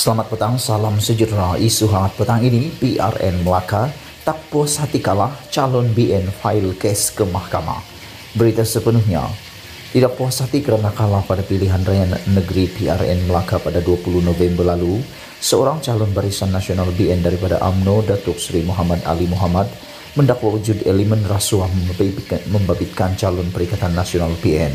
Selamat petang, salam sejahtera. Isu hangat petang ini, PRN Melaka tak puas hati kalah calon BN file kes ke mahkamah. Berita sepenuhnya, tidak puas hati kerana kalah pada pilihan raya negeri PRN Melaka pada 20 November lalu, seorang calon barisan nasional BN daripada AMNO Datuk Seri Muhammad Ali Muhammad mendakwa wujud elemen rasuah membabitkan calon Perikatan Nasional PN.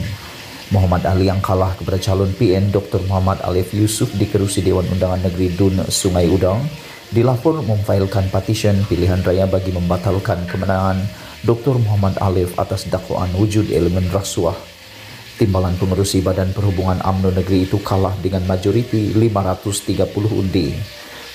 Muhammad Ali yang kalah kepada calon PN Dr. Muhammad Alif Yusuf di kerusi Dewan Undangan Negeri Dun Sungai Udang dilapor memfailkan petition pilihan raya bagi membatalkan kemenangan Dr. Muhammad Alif atas dakwaan wujud elemen rasuah. Timbalan pengerusi Badan Perhubungan AMNO negeri itu kalah dengan majoriti 530 undi.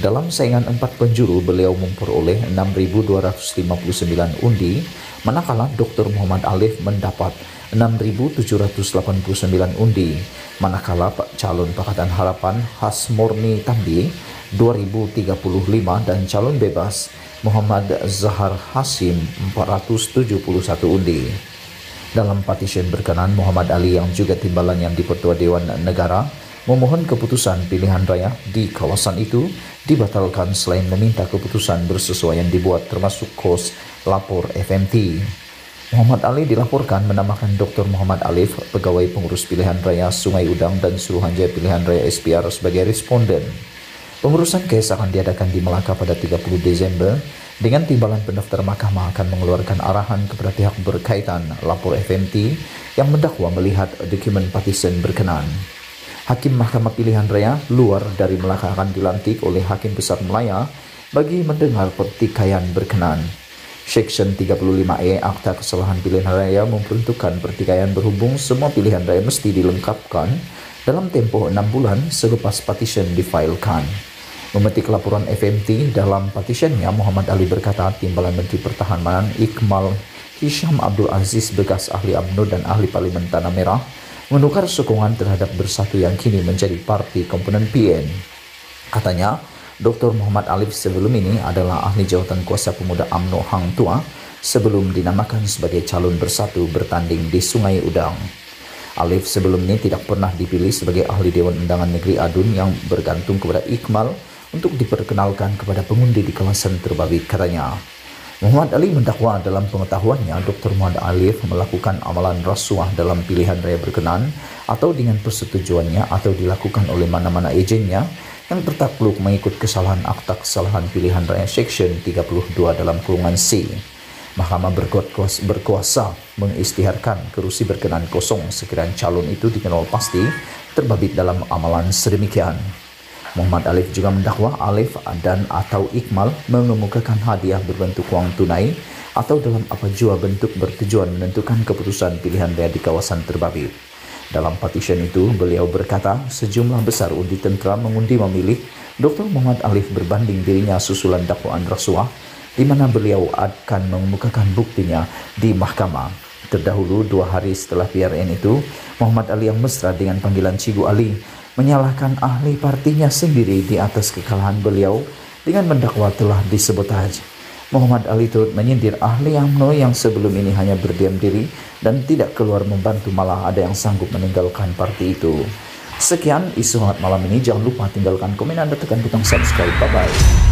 Dalam saingan empat penjuru, beliau memperoleh 6.259 undi, manakala Dr. Muhammad Alif mendapat 6.789 undi, manakala calon Pakatan Harapan Has Murni Tambi 2035 dan calon bebas Muhammad Zahar Hasim 471 undi. Dalam petisi berkenan Muhammad Ali yang juga timbalan yang dipertua Dewan Negara memohon keputusan pilihan raya di kawasan itu dibatalkan selain meminta keputusan bersesuaian dibuat termasuk kos lapor FMT. Muhammad Ali dilaporkan menambahkan Dr. Muhammad Alif, pegawai pengurus pilihan raya Sungai Udang dan Suruhanjaya Pilihan Raya SPR sebagai responden. Pengurusan kes akan diadakan di Melaka pada 30 Desember dengan timbalan pendaftar mahkamah akan mengeluarkan arahan kepada pihak berkaitan lapor FMT yang mendakwa melihat dokumen partisan berkenan. Hakim Mahkamah Pilihan Raya luar dari Melaka akan dilantik oleh Hakim Besar Melaya bagi mendengar pertikaian berkenan. Section 35E Akta Kesalahan Pilihan Raya memperuntukkan pertikaian berhubung semua pilihan raya mesti dilengkapkan dalam tempoh 6 bulan selepas petition difailkan. Memetik laporan FMT dalam petitionnya, Muhammad Ali berkata Timbalan Menteri Pertahanan Iqmal Hisham Abdul Aziz bekas ahli AMNO dan ahli Parlimen Tanah Merah menukar sokongan terhadap bersatu yang kini menjadi parti komponen PN. Katanya, Dr. Muhammad Alif sebelum ini adalah ahli jawatan kuasa pemuda AMNO Hang Tua sebelum dinamakan sebagai calon bersatu bertanding di Sungai Udang. Alif sebelum ini tidak pernah dipilih sebagai ahli Dewan Undangan Negeri Adun yang bergantung kepada Iqmal untuk diperkenalkan kepada pengundi di kawasan terbabit katanya. Muhammad Ali mendakwa dalam pengetahuannya Dr. Muhammad Alif melakukan amalan rasuah dalam pilihan raya berkenan atau dengan persetujuannya atau dilakukan oleh mana-mana ejennya yang tertakluk mengikut kesalahan akta kesalahan pilihan raya Section 32 dalam kurungan C. Mahkamah berkuasa, berkuasa mengistiharkan kerusi berkenan kosong sekiranya calon itu dikenal pasti terbabit dalam amalan sedemikian. Muhammad Alif juga mendakwa Alif dan atau Iqmal mengemukakan hadiah berbentuk wang tunai atau dalam apa jua bentuk bertujuan menentukan keputusan pilihan raya di kawasan terbabit. Dalam petition itu, beliau berkata sejumlah besar undi tentera mengundi memilih Dr. Muhammad Alif berbanding dirinya susulan dakwaan rasuah di mana beliau akan mengemukakan buktinya di mahkamah. Terdahulu dua hari setelah PRN itu, Muhammad Ali yang mesra dengan panggilan Cigu Ali menyalahkan ahli partinya sendiri di atas kekalahan beliau dengan mendakwa telah disabotaj. Muhammad Ali turut menyindir ahli UMNO yang sebelum ini hanya berdiam diri dan tidak keluar membantu malah ada yang sanggup meninggalkan parti itu. Sekian isu hangat malam ini. Jangan lupa tinggalkan komen Anda tekan butang subscribe. Bye-bye.